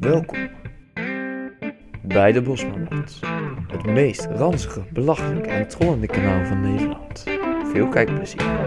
Welkom bij de Bosmanland. Het meest ranzige, belachelijke en trollende kanaal van Nederland. Veel kijkplezier.